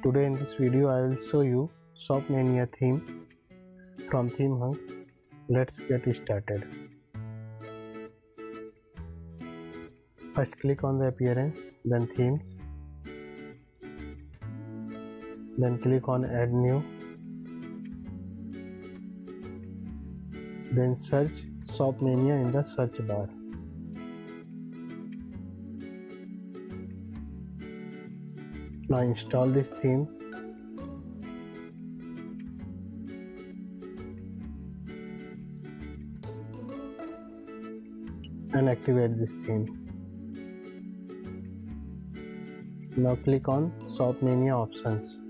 Today in this video I will show you Shopmania theme from Theme ThemeHunk. Let's get started. First click on the appearance, then themes. Then click on add new. Then search Shopmania in the search bar. Now install this theme. And activate this theme. Now click on Shopmania options.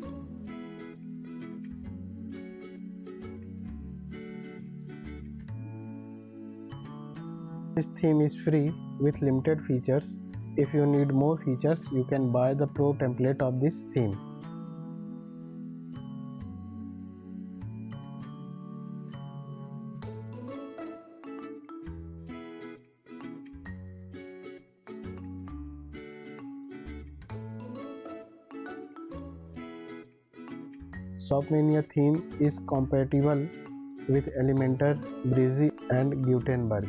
This theme is free with limited features if you need more features, you can buy the pro template of this theme. Shopmania theme is compatible with Elementor, Brizy and Gutenberg.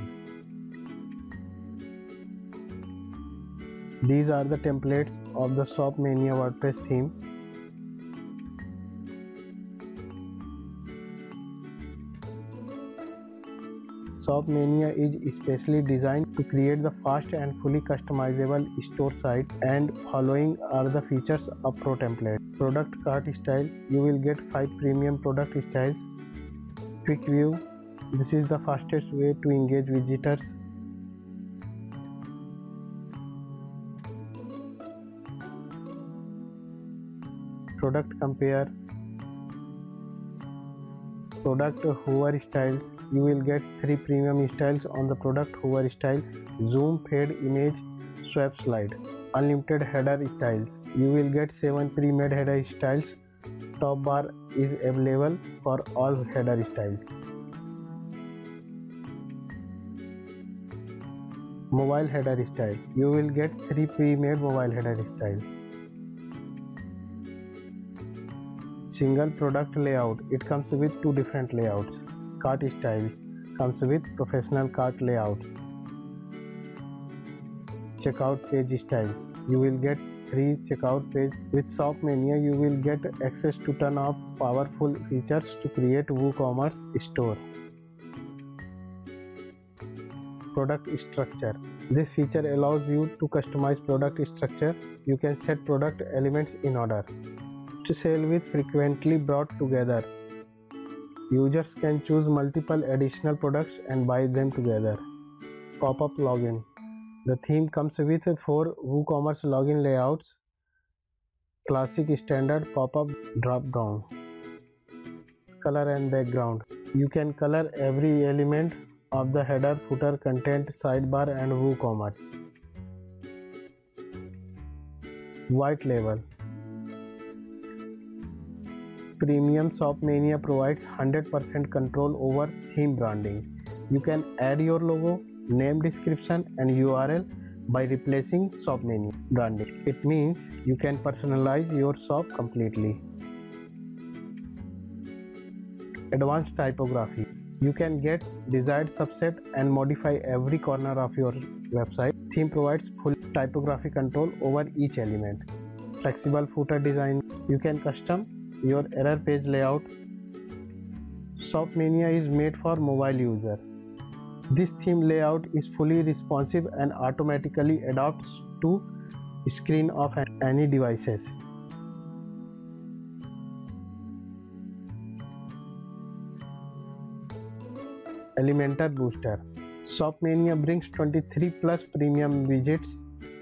These are the templates of the Shopmania WordPress theme. Shopmania is specially designed to create the fast and fully customizable store site and following are the features of Pro template. Product cart style, you will get 5 premium product styles. Quick view, this is the fastest way to engage visitors product compare product hover styles you will get three premium styles on the product hover style. Zoom fade image swap slide. Unlimited header styles. You will get seven pre-made header styles. Top bar is available for all header styles. Mobile header style. You will get three pre-made mobile header styles single product layout it comes with two different layouts. Cart styles comes with professional cart layouts. Checkout page styles you will get three checkout page. With shopmania you will get access to ton of powerful features to create woocommerce store. Product structure this feature allows you to customize product structure. You can set product elements in order sell with frequently brought together. Users can choose multiple additional products and buy them together. Pop-up login. The theme comes with four WooCommerce login layouts. Classic standard pop-up drop-down. Color and background. You can color every element of the header, footer, content, sidebar and WooCommerce. White label. Premium Shopmania provides 100% control over theme branding. You can add your logo, name description and URL by replacing Shopmania branding. It means you can personalize your shop completely. Advanced typography. You can get desired subset and modify every corner of your website. Theme provides full typography control over each element. Flexible footer design. You can custom your error page layout. Shopmania is made for mobile user. This theme layout is fully responsive and automatically adapts to screen of any devices. Elementor Booster Shopmania brings 23 plus premium widgets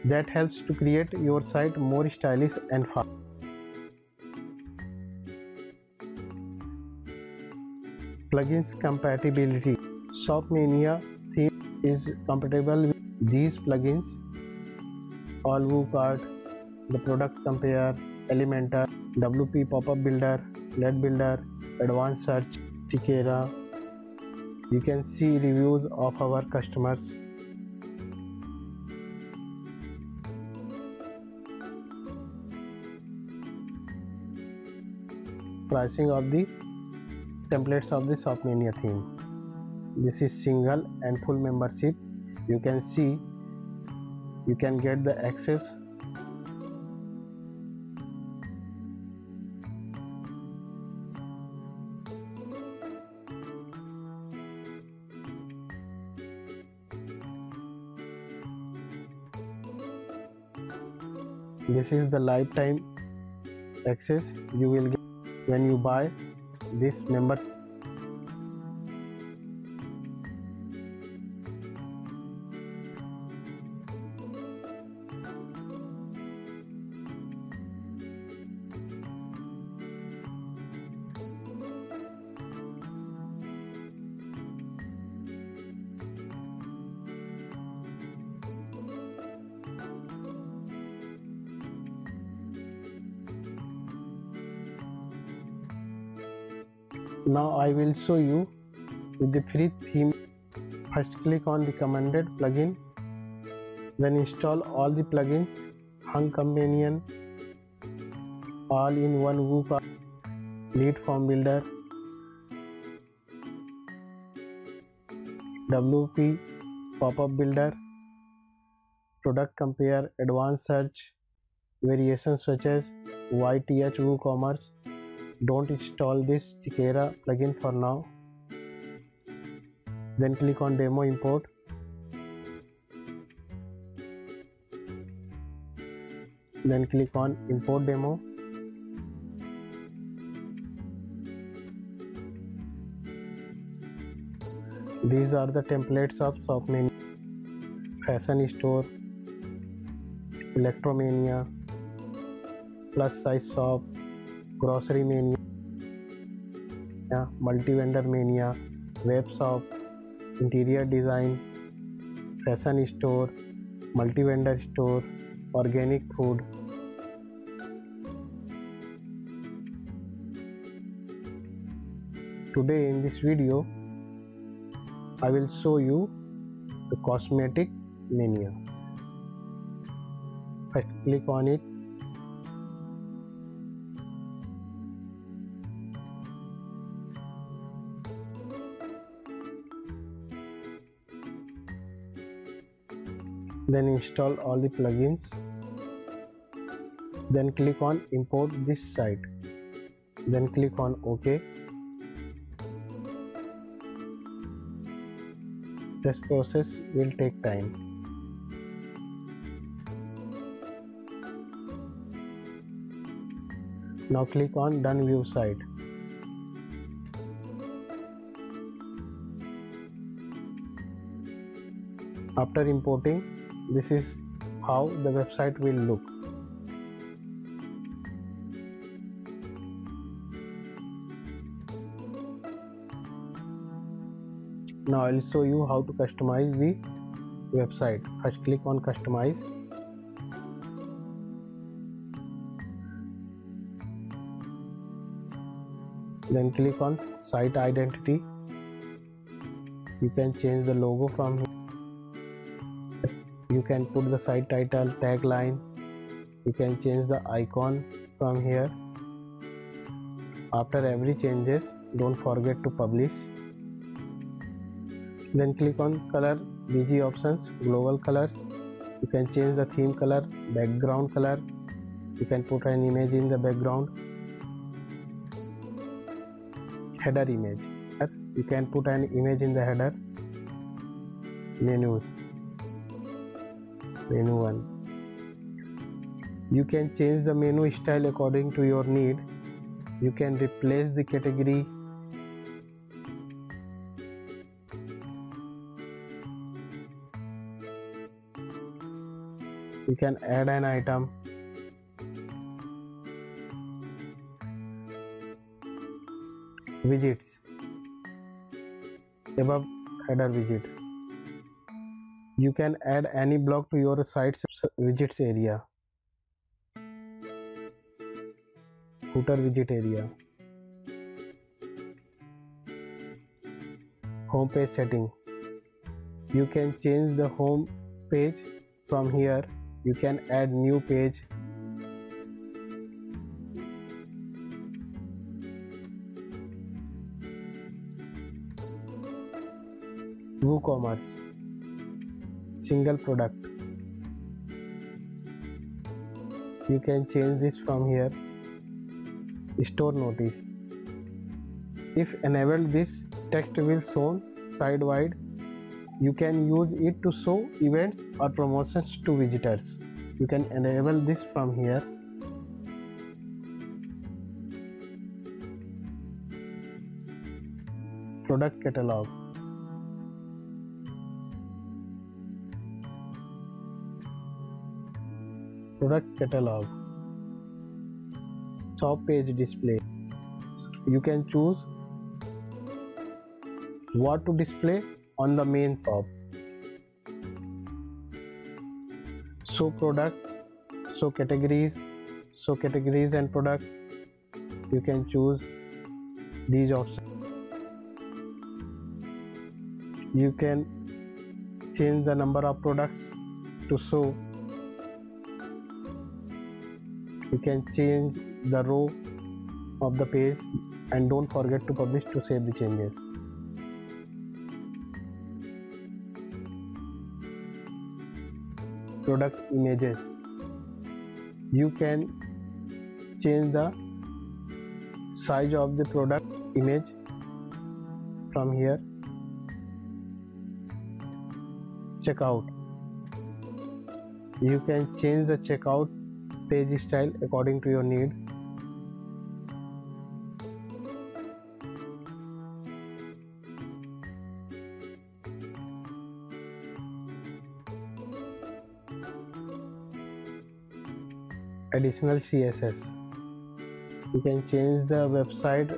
that helps to create your site more stylish and fast. Plugins compatibility. Shopmania theme is compatible with these plugins. AllWooCart, the product compare elementor wp pop-up builder lead builder advanced search Tickera. You can see reviews of our customers. Pricing of the templates of the Shopmania theme. This is single and full membership. You can see you can get the access this is the lifetime access you will get when you buy this member now I will show you with the free theme. First click on the recommended plugin then install all the plugins Hunk companion all in one WooCommerce lead form builder WP pop-up builder product compare advanced search variation swatches YITH WooCommerce don't install this Tickera plugin for now. Then click on demo import. Then click on import demo. These are the templates of Shopmania fashion store electromania plus size shop grocery mania, multi-vendor mania, web shop, interior design, fashion store, multi-vendor store, organic food. Today in this video, I will show you the cosmetic mania. First click on it then install all the plugins. Then click on import this site. Then click on ok. This process will take time. Now click on done view site. After importing this is how the website will look. Now I'll show you how to customize the website. First click on customize. Then click on site identity. You can change the logo from here you can put the site title tagline. You can change the icon from here. After every changes don't forget to publish. Then click on color bg options global colors. You can change the theme color background color. You can put an image in the background. Header image. You can put an image in the header. Menus menu 1 you can change the menu style according to your need. You can replace the category. You can add an item. Widgets. Above header widget you can add any block to your site's widgets area. Footer widget area. Home page setting. You can change the home page from here. You can add new page WooCommerce single product. You can change this from here. Store notice. If enabled this text will shown side wide you can use it to show events or promotions to visitors. You can enable this from here. Product catalog product catalog. Top page display. You can choose what to display on the main shop. Show products show categories show categories and products. You can choose these options. You can change the number of products to show you can change the row of the page and don't forget to publish to save the changes. Product images. You can change the size of the product image from here. Checkout. You can change the checkout page style according to your need. Additional css you can change the website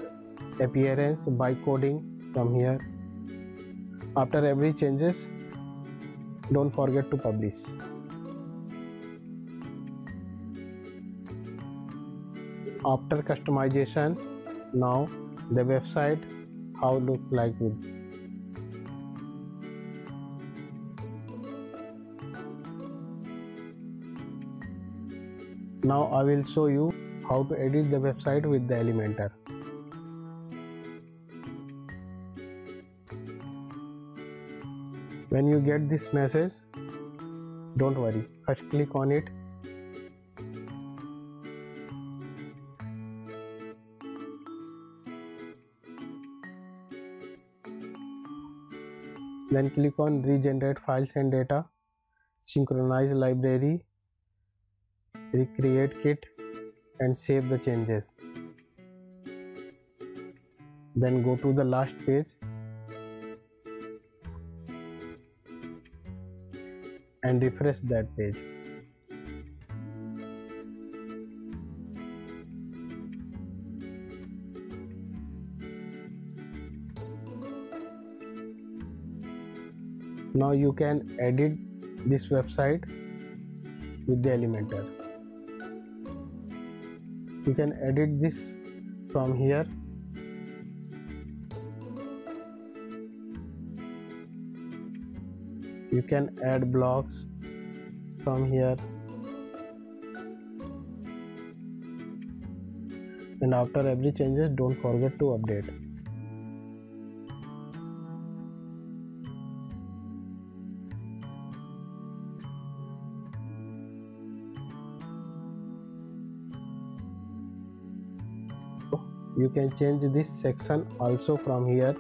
appearance by coding from here. After every changes don't forget to publish after customization. Now the website how look like it now i will show you how to edit the website with the elementor. When you get this message don't worry. First click on it then click on regenerate files and data synchronize library recreate kit and save the changes. Then go to the last page and refresh that page now you can edit this website with the elementor. You can edit this from here. You can add blocks from here. And after every changes don't forget to update you can change this section also from here.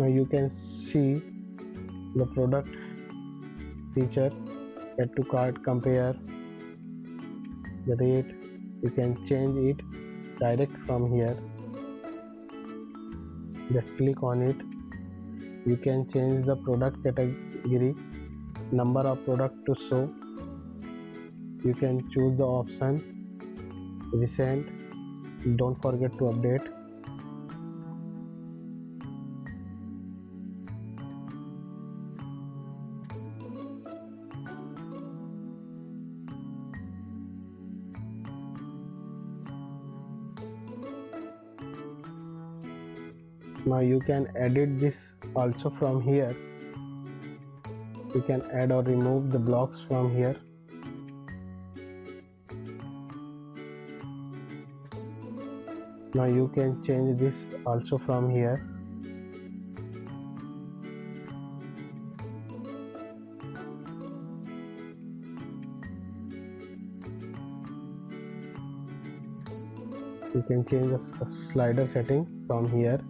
Now you can see the product feature add to cart compare the rate. You can change it direct from here. Just click on it. You can change the product category number of product to show. You can choose the option recent. Don't forget to update now you can edit this also from here. You can add or remove the blocks from here. Now you can change this also from here. You can change the slider setting from here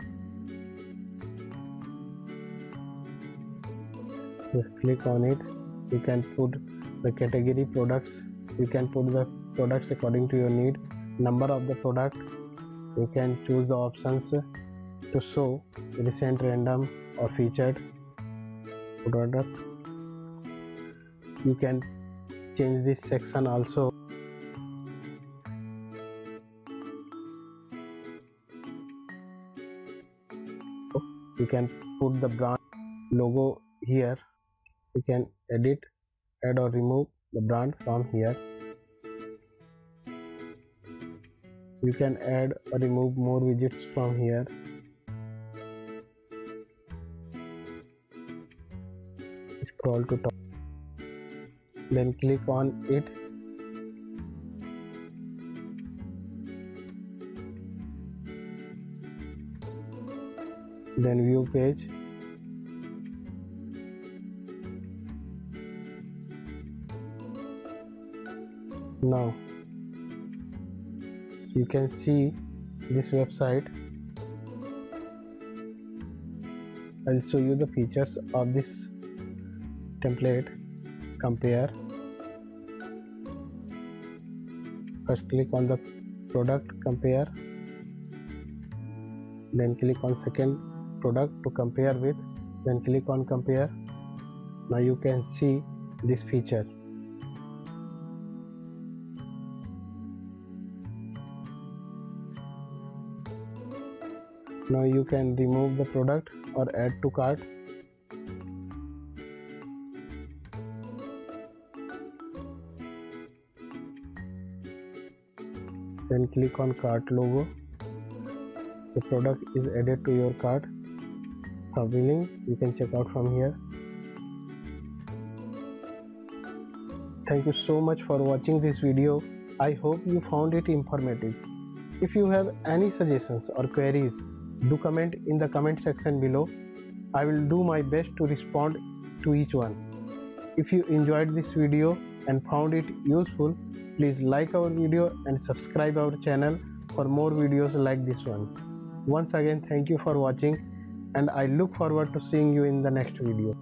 just click on it. You can put the category products. You can put the products according to your need. Number of the product. You can choose the options to show recent random or featured product. You can change this section also. You can put the brand logo here you can edit add or remove the brand from here. You can add or remove more widgets from here. Scroll to top. Then click on it. Then view page now. You can see this website. I'll show you the features of this template. Compare. First click on the product compare. Then click on second product to compare with. Then click on compare. Now you can see this feature now you can remove the product or add to cart. Then click on cart logo. The product is added to your cart. For billing you can check out from here. Thank you so much for watching this video. I hope you found it informative. If you have any suggestions or queries do comment in the comment section below. I will do my best to respond to each one. If you enjoyed this video and found it useful please like our video and subscribe our channel for more videos like this one. Once again thank you for watching and i look forward to seeing you in the next video